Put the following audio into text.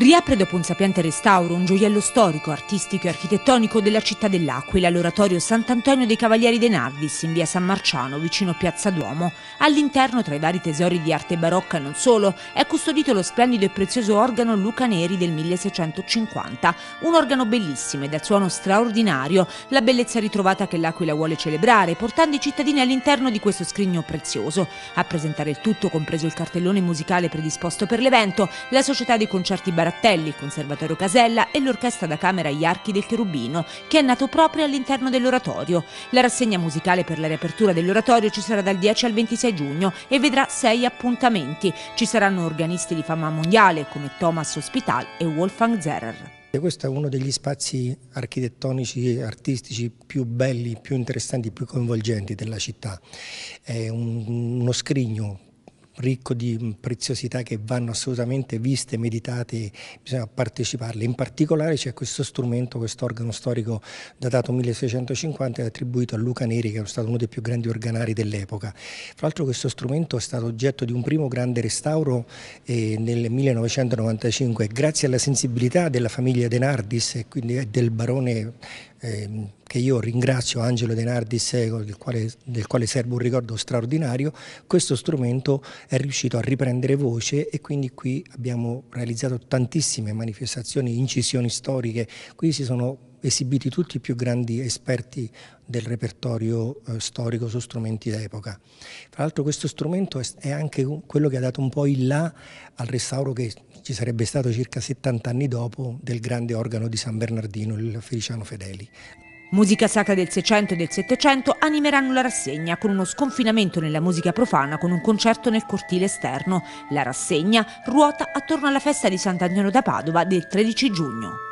Riapre dopo un sapiente restauro un gioiello storico, artistico e architettonico della città dell'Aquila, l'oratorio Sant'Antonio dei Cavalieri de Nardis in via San Marciano, vicino Piazza Duomo. All'interno, tra i vari tesori di arte barocca e non solo, è custodito lo splendido e prezioso organo Luca Neri del 1650. Un organo bellissimo e dal suono straordinario, la bellezza ritrovata che l'Aquila vuole celebrare, portando i cittadini all'interno di questo scrigno prezioso. A presentare il tutto, compreso il cartellone musicale predisposto per l'evento, la società dei concerti barocchi Il Conservatorio Casella e l'Orchestra da Camera Gli Archi del Cherubino, che è nato proprio all'interno dell'oratorio. La rassegna musicale per la riapertura dell'oratorio ci sarà dal 10 al 26 giugno e vedrà sei appuntamenti. Ci saranno organisti di fama mondiale come Thomas Hospital e Wolfgang Zerrer. Questo è uno degli spazi architettonici e artistici più belli, più interessanti, più coinvolgenti della città. È un, uno scrigno ricco di preziosità che vanno assolutamente viste, meditate, bisogna parteciparle. In particolare c'è questo strumento, questo organo storico datato 1650 attribuito a Luca Neri che è stato uno dei più grandi organari dell'epoca. Fra l'altro questo strumento è stato oggetto di un primo grande restauro eh, nel 1995 grazie alla sensibilità della famiglia De Nardis e quindi del barone eh, che io ringrazio Angelo De Nardis, del quale, del quale serve un ricordo straordinario, questo strumento è riuscito a riprendere voce e quindi qui abbiamo realizzato tantissime manifestazioni, incisioni storiche, qui si sono esibiti tutti i più grandi esperti del repertorio eh, storico su strumenti d'epoca. Tra l'altro questo strumento è, è, anche quello che ha dato un po' il là al restauro che ci sarebbe stato circa 70 anni dopo del grande organo di San Bernardino, il Feliciano Fedeli. Musica sacra del Seicento e del Settecento animeranno la rassegna con uno sconfinamento nella musica profana con un concerto nel cortile esterno. La rassegna ruota attorno alla festa di Sant'Antonio da Padova del 13 giugno.